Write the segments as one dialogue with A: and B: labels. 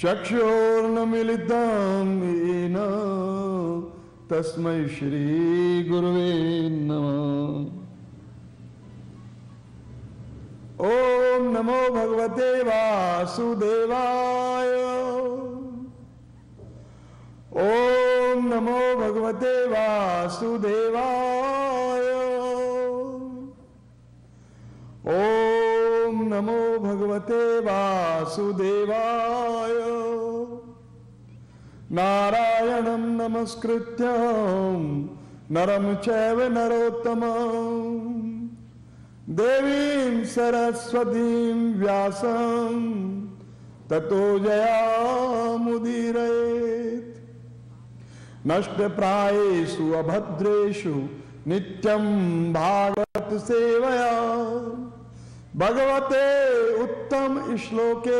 A: चक्षुर्नमिलितं तस्मै श्रीगुरुवे नमः। ॐ नमो भगवते वासुदेवाय। ॐ नमो भगवते वासुदेवाय। ॐ नमो भगवते वासुदेवाय। नारायणं नमस्कृत्य नरं चैव देवीं सरस्वतीं व्यासं ततो जयामुदीरयेत्। नष्टप्रायेषु अभद्रेषु नित्यं भागवत सेवया भगवते उत्तम श्लोके।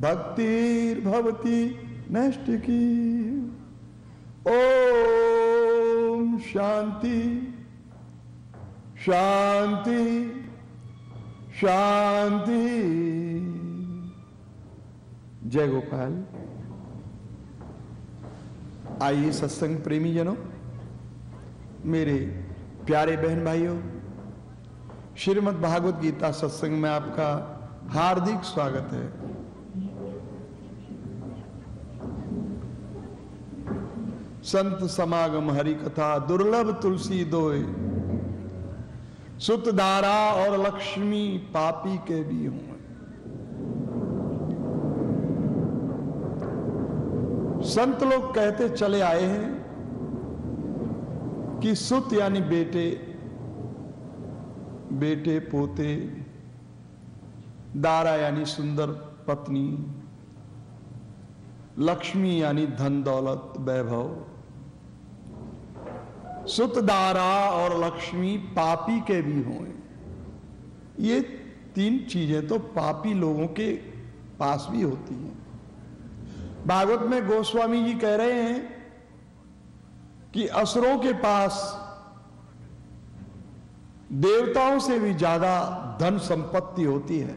A: भक्तिर्भवति नैष्टिकी ओम शांति शांति शांति जय गोपाल। आइए सत्संग प्रेमी जनों, मेरे प्यारे बहन भाइयों श्रीमद् भागवत गीता सत्संग में आपका हार्दिक स्वागत है। संत समागम हरि कथा दुर्लभ तुलसी दोय सुत दारा और लक्ष्मी पापी के भी हूँ संत लोग कहते चले आए हैं कि सुत यानी बेटे बेटे, पोते, दारा यानी सुंदर पत्नी, लक्ष्मी यानी धन दौलत, वैभव। सुत दारा और लक्ष्मी पापी के भी हों ये तीन चीज़ें तो पापी लोगों के पास भी होती हैं। भागवत में गोस्वामी जी कह रहे हैं कि असुरों के पास देवताओं से भी ज़्यादा धन संपत्ति होती है।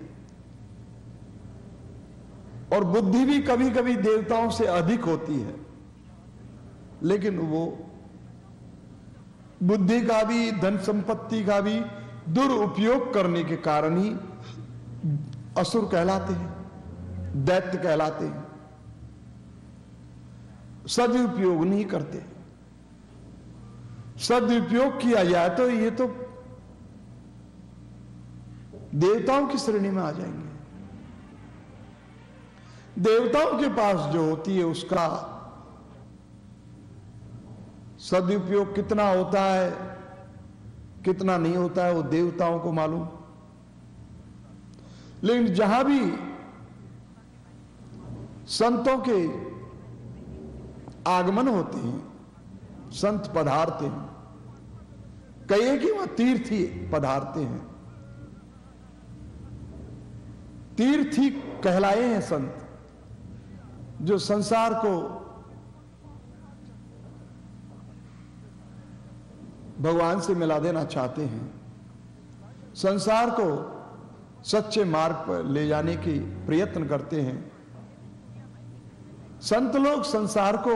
A: और बुद्धि भी कभी कभी देवताओं से अधिक होती है। लेकिन वो बुद्धि का भी, धन संपत्ति का भी दुरुपयोग करने के कारण ही असुर कहलाते हैं, दैत्य कहलाते हैं। सदुपयोग नहीं करते। सदुपयोग किया जाए तो ये तो देवताओं की श्रेणी में आ जाएँगे। देवताओं के पास जो होती है उसका सदुपयोग कितना होता है, कितना नहीं होता है, वो देवताओं को मालूम। लेकिन जहाँ भी संतों के आगमन होते हैं, संत पधारते हैं कहिए कि वह तीर्थी पधारते हैं। तीर्थी कहलाए हैं संत, जो संसार को भगवान से मिला देना चाहते हैं। संसार को सच्चे मार्ग पर ले जाने की प्रयत्न करते हैं। संत लोग संसार को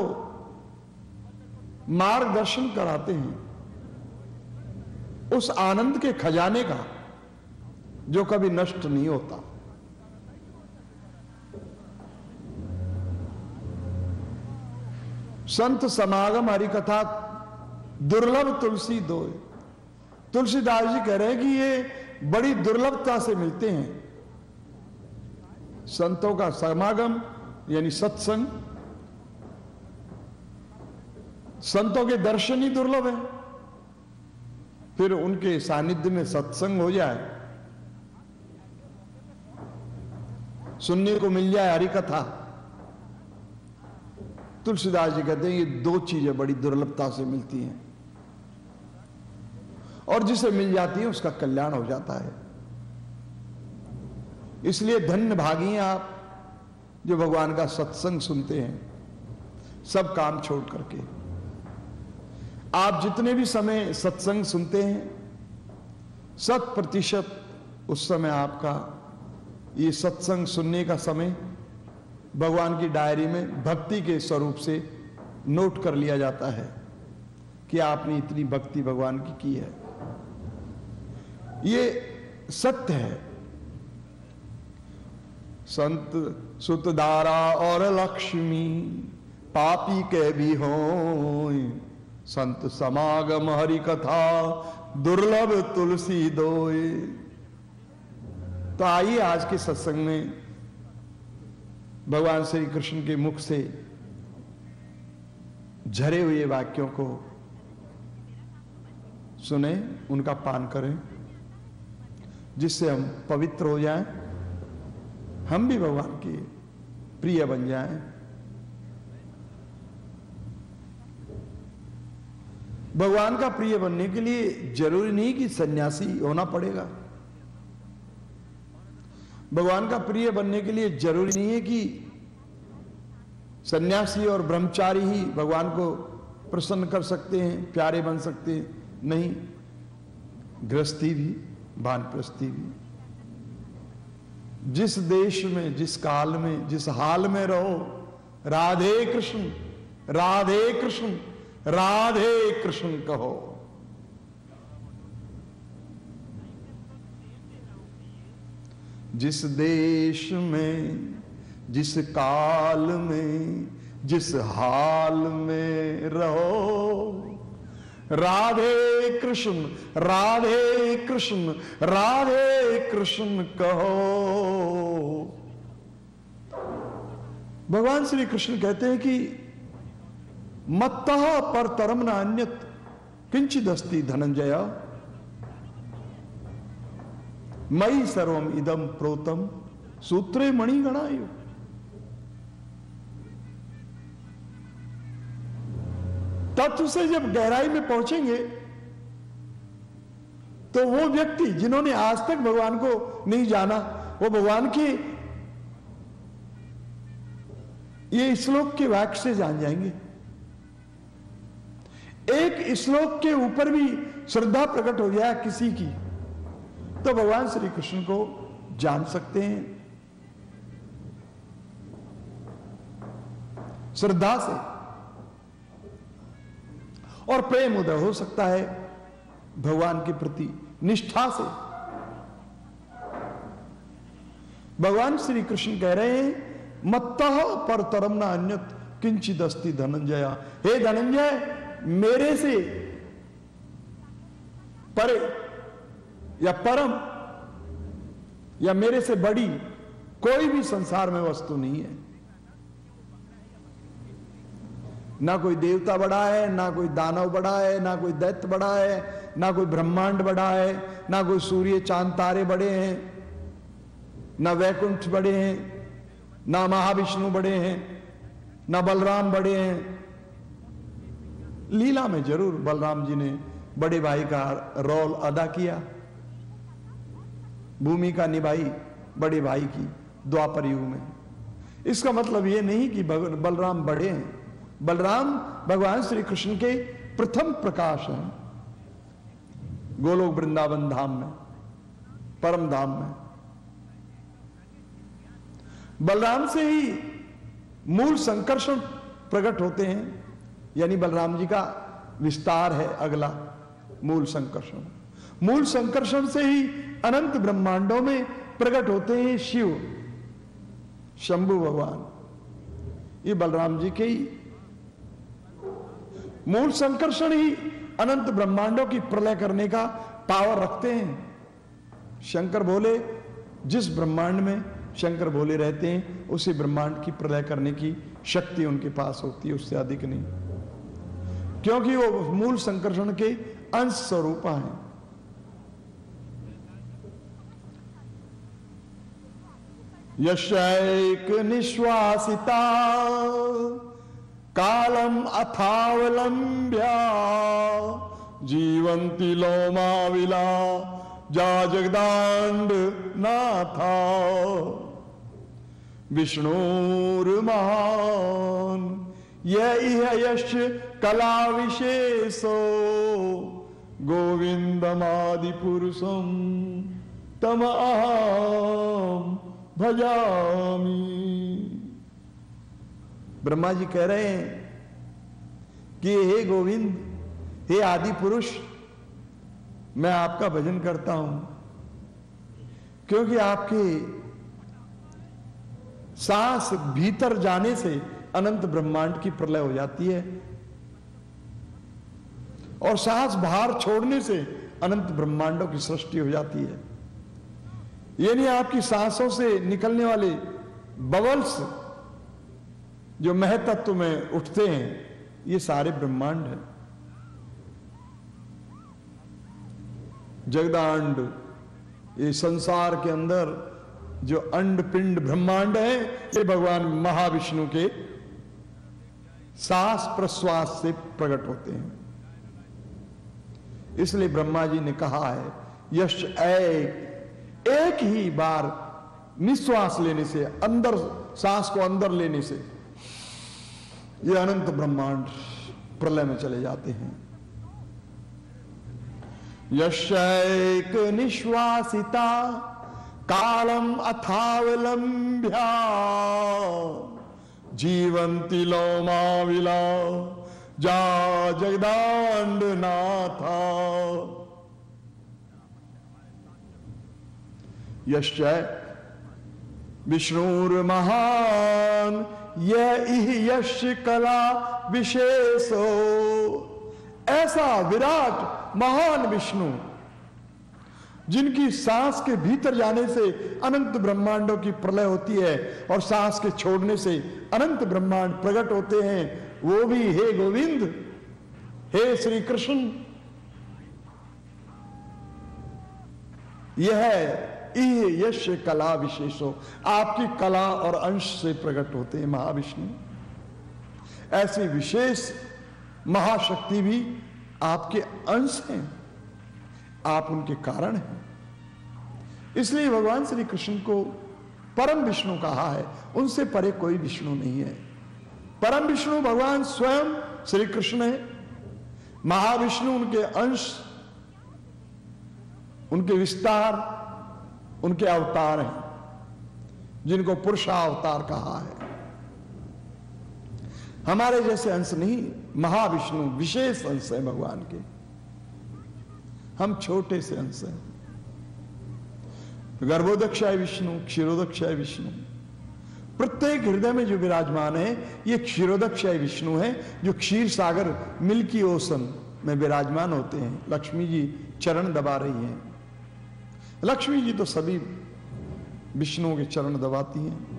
A: मार्गदर्शन कराते हैं। उस आनंद के खजाने का जो कभी नष्ट नहीं होता। संत समागम हरि कथा दुर्लभ तुलसी दो। तुलसीदास जी कह रहे हैं कि ये बड़ी दुर्लभता से मिलते हैं। संतों का समागम, यानी सत्संग, संतों के दर्शन ही दुर्लभ है। फिर उनके सानिध्य में सत्संग हो जाए। सुनने को मिल जाए हरि कथा तुलसीदास जी कहते हैं, ये दो चीज़ें बड़ी दुर्लभता से मिलती हैं। और जिसे मिल जाती है, उसका कल्याण हो जाता है। इसलिए धन्य भागी हैं आप, जो भगवान का सत्संग सुनते हैं। सब काम छोड़ करके। आप जितने भी समय सत्संग सुनते हैं, शत प्रतिशत उस समय आपका ये सत्संग सुनने का समय भगवान की डायरी में भक्ति के स्वरूप से नोट कर लिया जाता है कि आपने इतनी भक्ति भगवान की की है। ये सत्य है। संत सुतदारा और लक्ष्मी पापी के भी हो संत समागम हरि कथा दुर्लभ तुलसी दोए। तो आइए आज के सत्संग में भगवान श्री कृष्ण के मुख से झरे हुए वाक्यों को सुने, उनका पान करें, जिससे हम पवित्र हो जाएँ, हम भी भगवान के प्रिय बन जाएँ। भगवान का प्रिय बनने के लिए ज़रूरी नहीं कि सन्यासी होना पड़ेगा। भगवान का प्रिय बनने के लिए ज़रूरी नहीं है कि सन्यासी और ब्रह्मचारी ही भगवान को प्रसन्न कर सकते हैं, प्यारे बन सकते हैं। नहीं, गृहस्थी भी, भानप्रस्थी भी। जिस देश में, जिस काल में, जिस हाल में रहो, राधे कृष्ण राधे कृष्ण राधे कृष्ण कहो। जिस देश में, जिस काल में, जिस हाल में रहो। राधे कृष्ण राधे कृष्ण राधे कृष्ण कहो। भगवान श्री कृष्ण कहते हैं कि मत्त पर तरम न अन्यत किंचित अस्ति धनंजय। मई सर्वम इदम प्रोतम। सूत्रे मणि गणायु। तत्व से जब गहराई में पहुँचेंगे तो वो व्यक्ति जिन्होंने आज तक भगवान को नहीं जाना, वो भगवान के ये श्लोक के वाक्य से जान जाएँगे। एक श्लोक के ऊपर भी श्रद्धा प्रकट हो जाए किसी की। तो भगवान श्री कृष्ण को जान सकते हैं। श्रद्धा से। और प्रेम उदय हो सकता है भगवान के प्रति, निष्ठा से। भगवान श्री कृष्ण कह रहे हैं, मत्त पर तरम न अन्यत किंचित अस्थि धनंजय। हे धनंजय, मेरे से परे या परम, या मेरे से बड़ी कोई भी संसार में वस्तु नहीं है। ना कोई देवता बड़ा है, ना कोई दानव बड़ा है, ना कोई दैत्य बड़ा है, ना कोई ब्रह्मांड बड़ा है, ना कोई सूर्य चाँद तारे बड़े हैं, ना वैकुंठ बड़े हैं, ना महाविष्णु बड़े हैं, ना बलराम बड़े हैं। लीला में ज़रूर बलराम जी ने बड़े भाई का रोल अदा किया। भूमिका निभाई बड़े भाई की द्वापर युग में। इसका मतलब यह नहीं कि बलराम बड़े हैं। बलराम भगवान श्री कृष्ण के प्रथम प्रकाश हैं। गोलोक वृंदावन धाम में, परम धाम में। बलराम से ही मूल संकर्षण प्रकट होते हैं। यानी बलराम जी का विस्तार है अगला मूल संकर्षण। मूल संकर्षण से ही अनंत ब्रह्मांडों में प्रकट होते हैं शिव, शंभु भगवान। ये बलराम जी के ही। मूल संकर्षण ही अनंत ब्रह्मांडों की प्रलय करने का पावर रखते हैं। शंकर भोले जिस ब्रह्मांड में शंकर भोले रहते हैं, उसी ब्रह्मांड की प्रलय करने की शक्ति उनके पास होती है, उससे अधिक नहीं। क्योंकि वो मूल संकर्षण के अंश स्वरूप हैं। यशैक निश्वासिता। कालम अथावलंब्या। जीवंती लोमाविला जा जगदांड नाथा। विष्णुर्महान यह यश कला विशेषो। गोविंदमादि पुरुषम तम अहम। भजामी। ब्रह्मा जी कह रहे हैं कि हे गोविंद, हे आदि पुरुष, मैं आपका भजन करता हूँ, क्योंकि आपके सांस भीतर जाने से अनंत ब्रह्मांड की प्रलय हो जाती है, और सांस बाहर छोड़ने से अनंत ब्रह्मांडों की सृष्टि हो जाती है। यानी आपकी सांसों से निकलने वाले बबल्स जो महतत्व में उठते हैं, ये सारे ब्रह्मांड हैं। जगदांड, ये संसार के अंदर जो अंड पिंड ब्रह्मांड है, ये भगवान महाविष्णु के सांस प्रश्वास से प्रकट होते हैं। इसलिए ब्रह्मा जी ने कहा है यश एक एक ही बार निश्वास लेने से, अंदर, सांस को अंदर लेने से, ये अनंत ब्रह्मांड प्रलय में चले जाते हैं। यशैक निश्वासिता कालम अथावलंब्या, जीवंती लोमा विला, जा जगदांड नाथा यश्च। महान यह यश कला विशेषो। ऐसा विराट, महान विष्णु, जिनकी सांस के भीतर जाने से अनंत ब्रह्मांडों की प्रलय होती है और सांस के छोड़ने से अनंत ब्रह्मांड प्रकट होते हैं, वो भी हे गोविंद, हे श्री कृष्ण यह यश कला विशेषो। आपकी कला और अंश से प्रकट होते हैं महाविष्णु। ऐसी विशेष महाशक्ति भी आपके अंश हैं। आप उनके कारण हैं। इसलिए भगवान श्री कृष्ण को परम विष्णु कहा है। उनसे परे कोई विष्णु नहीं है। परम विष्णु भगवान स्वयं श्री कृष्ण है। महाविष्णु उनके अंश, उनके विस्तार उनके अवतार हैं, जिनको पुरुषा अवतार कहा है। हमारे जैसे अंश नहीं, महाविष्णु विशेष अंश है भगवान के। हम छोटे से अंश हैं। गर्भोदक्षाय विष्णु, क्षीरोदक्षाय विष्णु। प्रत्येक हृदय में जो विराजमान है, ये क्षीरोदक्षाय विष्णु है, जो क्षीर सागर, मिल्की ओसन में विराजमान होते हैं। लक्ष्मी जी चरण दबा रही हैं। लक्ष्मी जी तो सभी विष्णुओं के चरण दबाती हैं।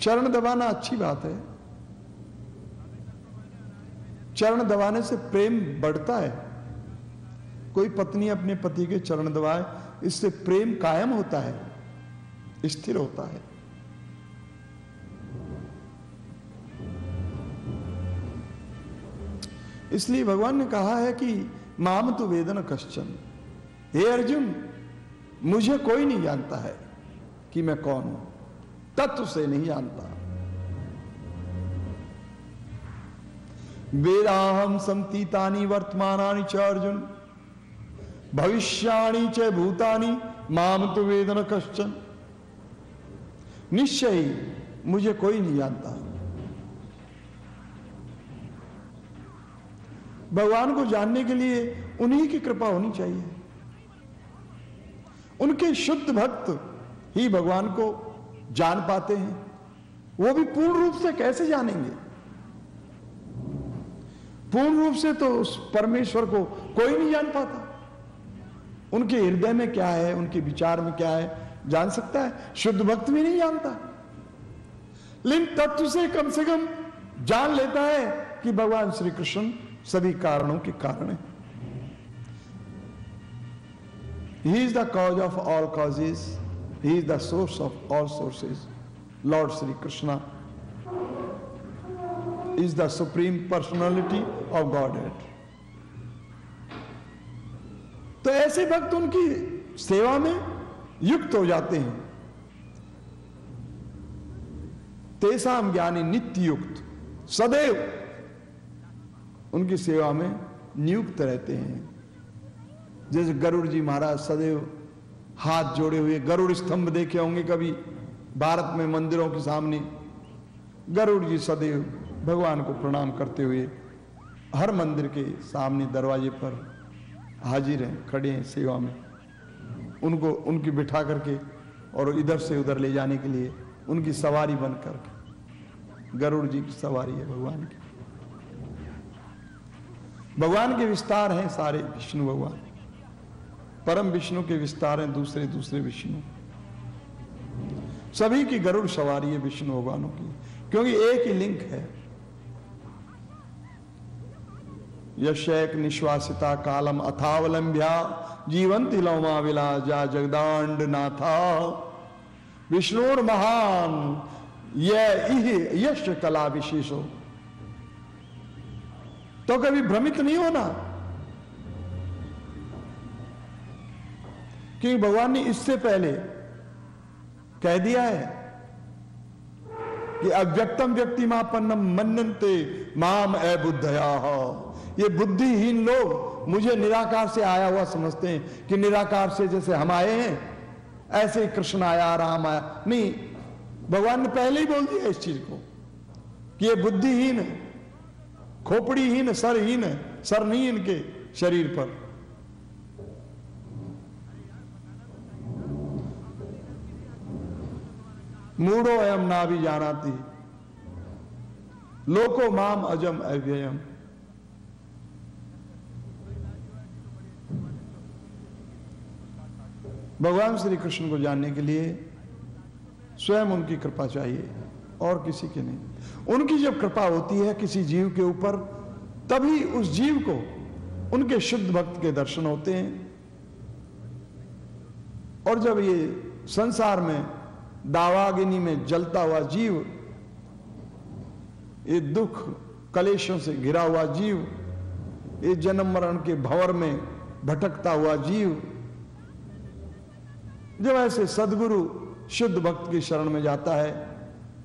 A: चरण दबाना अच्छी बात है। चरण दबाने से प्रेम बढ़ता है। कोई पत्नी अपने पति के चरण दबाए, इससे प्रेम कायम होता है, स्थिर होता है। इसलिए भगवान ने कहा है कि माम तो वेदन कश्चन। हे अर्जुन, मुझे कोई नहीं जानता है कि मैं कौन हूँ। तत्व से नहीं जानता। वेदाहम समतीतानी वर्तमानी च अर्जुन। भविष्याणी च भूतानी माम तो वेदन कश्चन। निश्चय मुझे कोई नहीं जानता। भगवान को जानने के लिए उन्हीं की कृपा होनी चाहिए। उनके शुद्ध भक्त ही भगवान को जान पाते हैं। वो भी पूर्ण रूप से कैसे जानेंगे? पूर्ण रूप से तो उस परमेश्वर को कोई नहीं जान पाता। उनके हृदय में क्या है? उनके विचार में क्या है? जान सकता है। शुद्ध भक्त भी नहीं जानता। लेकिन तत्व से कम से कम जान लेता है कि भगवान श्री कृष्ण सभी कारणों के कारण है। He is the cause of all causes he is the source of all sources Lord Shri Krishna is the supreme personality of Godhead तो ऐसे भक्त उनकी सेवा में युक्त हो जाते हैं। तेसाम ज्ञानी नित्य युक्त, सदैव उनकी सेवा में नियुक्त रहते हैं। जैसे गरुड़ जी महाराज सदैव हाथ जोड़े हुए, गरुड़ स्तंभ देखे होंगे कभी, भारत में मंदिरों के सामने। गरुड़ जी सदैव भगवान को प्रणाम करते हुए हर मंदिर के सामने दरवाजे पर हाजिर हैं, खड़े हैं सेवा में। उनको, उनकी बिठा करके और इधर से उधर ले जाने के लिए उनकी सवारी बन बनकर गरुड़ जी की सवारी है भगवान की। भगवान के विस्तार हैं सारे विष्णु भगवान। परम विष्णु के विस्तार हैं दूसरे दूसरे विष्णु। सभी की गरुड़ सवारी है विष्णु भगवानों की। क्योंकि एक ही लिंक है। यशैक निश्वासिता कालम अथावलंब्या, जीवंती लौमा विलाजा जगदांड नाथा। विष्णुर महान यह यश कला विशेषो। तो कभी भ्रमित नहीं होना कि भगवान ने इससे पहले कह दिया है कि अव्यक्तम व्यक्ति मापन्नम मनते माम ए बुद्धया ये बुद्धिहीन लोग मुझे निराकार से आया हुआ समझते हैं कि निराकार से जैसे हम आए हैं, ऐसे ही कृष्ण आया, राम आया। नहीं, भगवान ने पहले ही बोल दिया इस चीज़ को कि ये बुद्धिहीन है। खोपड़ीहीन सरहीन है सर नहीं इनके शरीर पर। मूढ़ो एम ना भी जानाती। लोको माम अजम अव्ययम। भगवान श्री कृष्ण को जानने के लिए स्वयं उनकी कृपा चाहिए। और किसी की नहीं। उनकी जब कृपा होती है किसी जीव के ऊपर, तभी उस जीव को उनके शुद्ध भक्त के दर्शन होते हैं। और जब ये संसार में, दावागिनी में जलता हुआ जीव, ये दुख कलेशों से घिरा हुआ जीव, ये जन्म मरण के भंवर में भटकता हुआ जीव, जब ऐसे सदगुरु शुद्ध भक्त की शरण में जाता है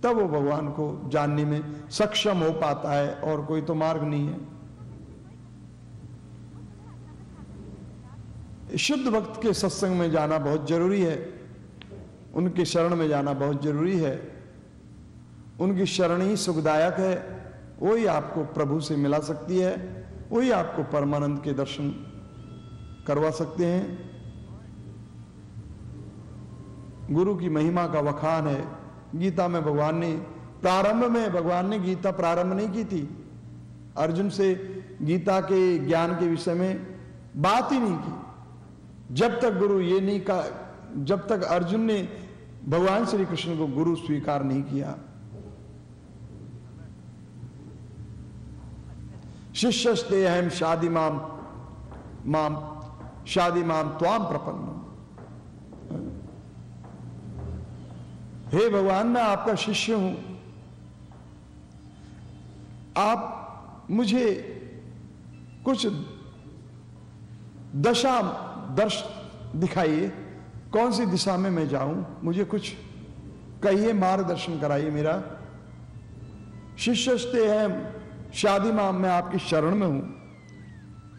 A: तब वो भगवान को जानने में सक्षम हो पाता है और कोई तो मार्ग नहीं है। शुद्ध भक्त के सत्संग में जाना बहुत ज़रूरी है। उनके शरण में जाना बहुत ज़रूरी है। उनकी शरण ही सुखदायक है। वही आपको प्रभु से मिला सकती है। वही आपको परमानंद के दर्शन करवा सकते हैं। गुरु की महिमा का वखान है। गीता में भगवान ने प्रारंभ में भगवान ने गीता प्रारंभ नहीं की थी। अर्जुन से गीता के ज्ञान के विषय में बात ही नहीं की। जब तक गुरु ये नहीं कहा जब तक अर्जुन ने भगवान श्री कृष्ण को गुरु स्वीकार नहीं किया। शिष्यस्ते अहम शादी माम माम, शादी माम त्वाम प्रपन्न हे भगवान, मैं आपका शिष्य हूँ। आप मुझे कुछ दशा दर्श दिखाइए। कौन सी दिशा में मैं जाऊँ? मुझे कुछ कहिए, मार्गदर्शन कराइए मेरा। शिष्यस्ते है, शादी माम मैं आपकी शरण में हूँ।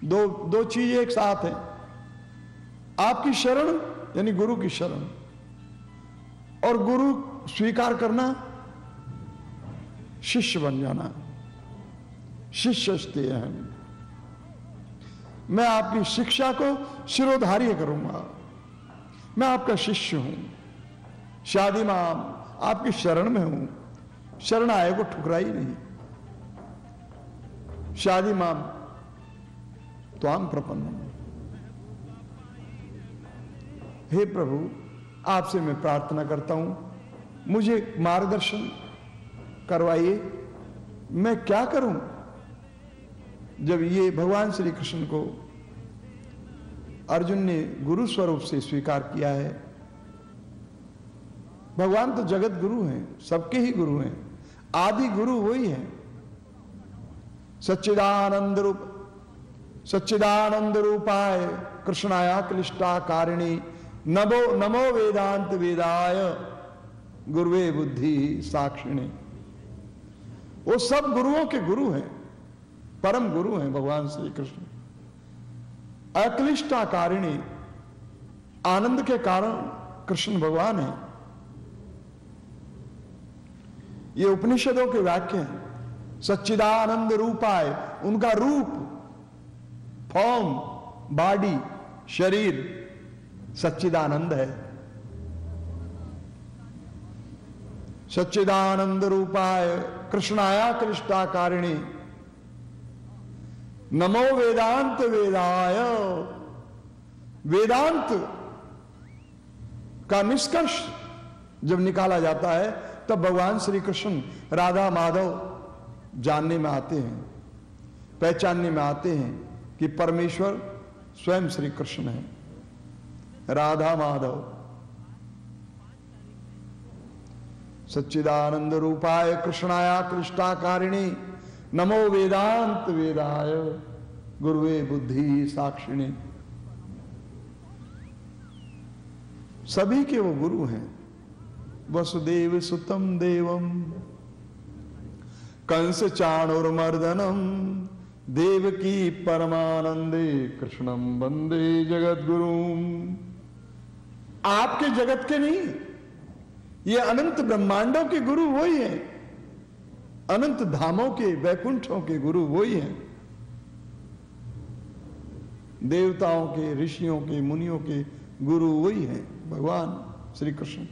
A: दो दो चीज़ें एक साथ हैं। आपकी शरण, यानी गुरु की शरण। और गुरु स्वीकार करना, शिष्य बन जाना। शिष्यस्ते हैं। मैं आपकी शिक्षा को शिरोधार्य करूँगा। मैं आपका शिष्य हूँ। शादी माँ आपकी शरण में हूँ। शरण आए को ठुकराई नहीं। शादी माँ तो आम प्रपन्न हे प्रभु आपसे मैं प्रार्थना करता हूँ। मुझे मार्गदर्शन करवाइए। मैं क्या करूँ? जब ये भगवान श्री कृष्ण को अर्जुन ने गुरु स्वरूप से स्वीकार किया है, भगवान तो जगत गुरु हैं, सबके ही गुरु हैं, आदि गुरु वही है। सच्चिदानंद रूप, सच्चिदानंद रूपाय कृष्णाया क्लिष्टा कारिणी नमो नमो वेदांत वेदाय, गुरुवे बुद्धि साक्षिणी। वो सब गुरुओं के गुरु हैं, परम गुरु हैं भगवान श्री कृष्ण अक्लिष्टाकारिणी, आनंद के कारण कृष्ण भगवान है। ये उपनिषदों के वाक्य हैं, सच्चिदानंद रूपाय, उनका रूप फॉर्म बॉडी शरीर सच्चिदानंद है। सच्चिदानंद रूपाय कृष्णाया कृष्णाकारिणी। नमो वेदांत वेदाय। वेदांत का निष्कर्ष जब निकाला जाता है, तब भगवान श्री कृष्ण राधा माधव जानने में आते हैं, पहचानने में आते हैं कि परमेश्वर स्वयं श्री कृष्ण है। राधा माधव। सच्चिदानंद रूपाय कृष्णाया कृष्णाकारिणी, नमो वेदांत वेदाय, गुरुवे बुद्धि साक्षिणी। सभी के वो गुरु हैं। वसुदेव सुतम देवम, कंस चाणुर्मर्दनम देव की परमानंदे कृष्णम वंदे जगत गुरु आपके जगत के नहीं। ये अनंत ब्रह्मांडों के गुरु वही हैं। अनंत धामों के, वैकुंठों के गुरु वही हैं। देवताओं के, ऋषियों के, मुनियों के गुरु वही हैं, भगवान श्री कृष्ण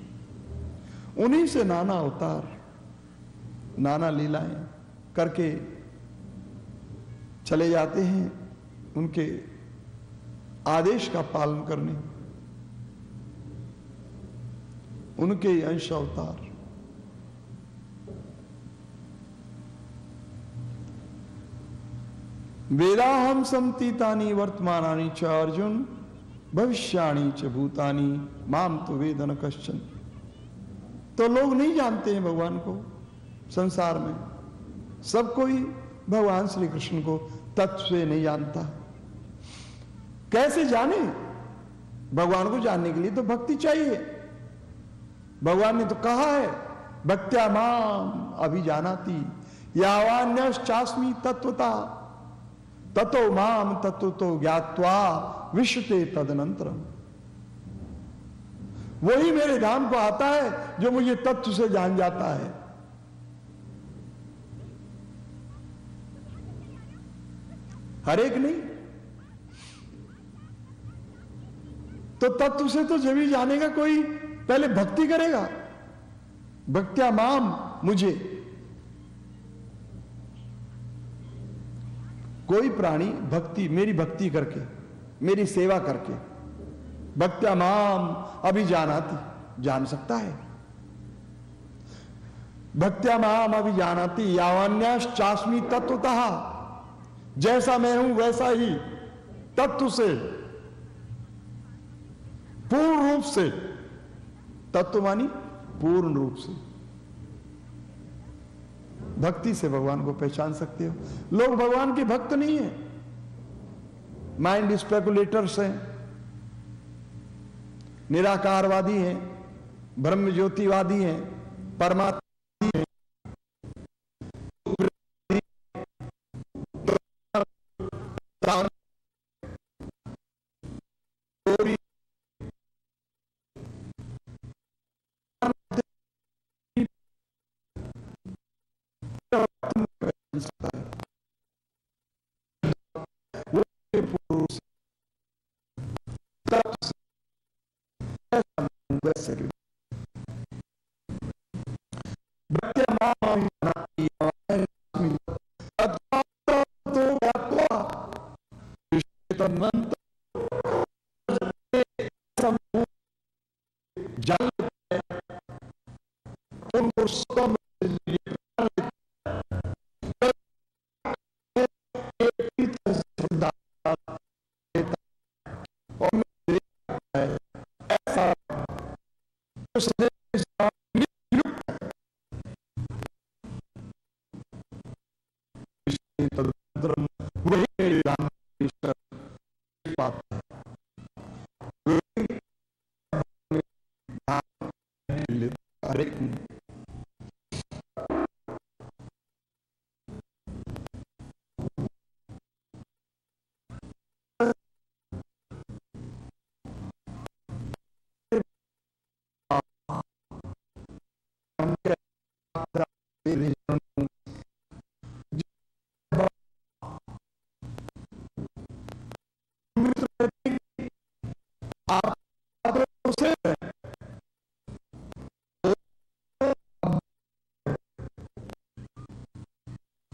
A: उन्हीं से नाना अवतार, नाना लीलाएँ करके चले जाते हैं, उनके आदेश का पालन करने। उनके ही अंश अवतार। वेदाहम समतीतानी वर्तमानी च अर्जुन, भविष्याणी च भूतानी माम तो वेदन कश्चन। तो लोग नहीं जानते हैं भगवान को, संसार में। सब कोई भगवान श्री कृष्ण को तत्व से नहीं जानता। कैसे जाने? भगवान को जानने के लिए तो भक्ति चाहिए। भगवान ने तो कहा है, भक्त्या माम अभी जानाती यावान्य चास्मी तत्वता ततो माम तत्व तो ज्ञातवा विश्वते तदनंतरम वही मेरे धाम को आता है जो मुझे तत्व से जान जाता है। हर एक नहीं। तो तत्व से तो जब ही जानेगा कोई पहले भक्ति करेगा। भक्त्या माम मुझे। कोई प्राणी भक्ति, मेरी भक्ति करके, मेरी सेवा करके, भक्त्या माम अभी जानाती जान सकता है। भक्त्या माम अभी जानाती यावान्याश्चास्मी तत्वतः जैसा मैं हूँ, वैसा ही तत्व से, पूर्ण रूप से तत्व मानी पूर्ण रूप से। भक्ति से भगवान को पहचान सकते हो। लोग भगवान के भक्त नहीं है। माइंड स्पेकुलेटर्स हैं। निराकारवादी हैं। ब्रह्म ज्योतिवादी हैं। परमात्मा person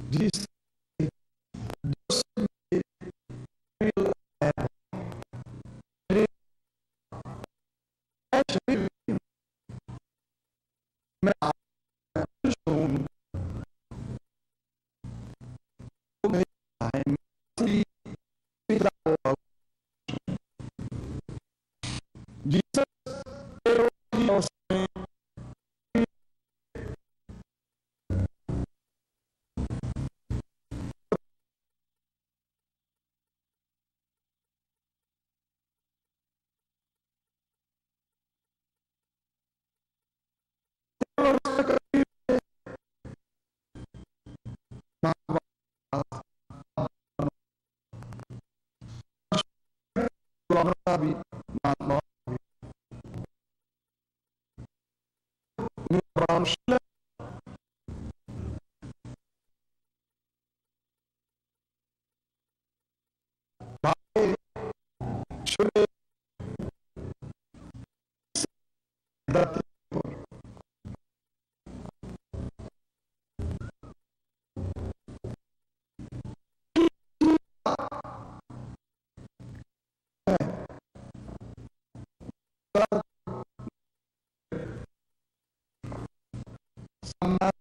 A: जिस भी Muhammad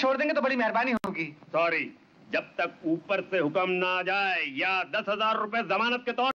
B: छोड़ देंगे तो बड़ी मेहरबानी होगी।
C: सॉरी जब तक ऊपर से हुक्म ना आ जाए या दस हज़ार रुपए जमानत के तौर